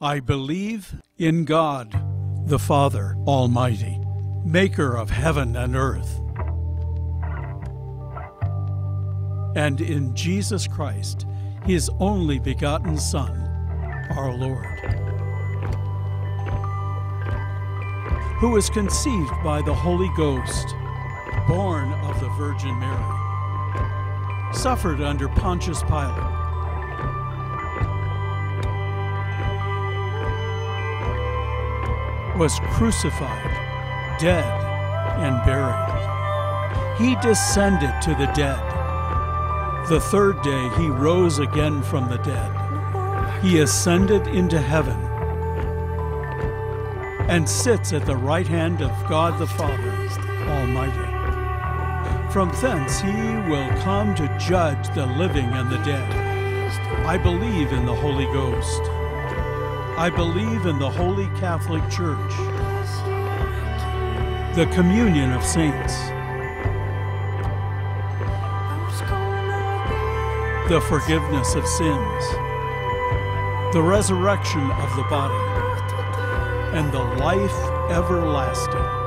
I believe in God, the Father Almighty, maker of heaven and earth, and in Jesus Christ, his only begotten Son, our Lord, who was conceived by the Holy Ghost, born of the Virgin Mary, suffered under Pontius Pilate was crucified, dead, and buried. He descended to the dead. The third day he rose again from the dead. He ascended into heaven and sits at the right hand of God the Father Almighty. From thence he will come to judge the living and the dead. I believe in the Holy Ghost. I believe in the Holy Catholic Church, the communion of saints, the forgiveness of sins, the resurrection of the body, and the life everlasting.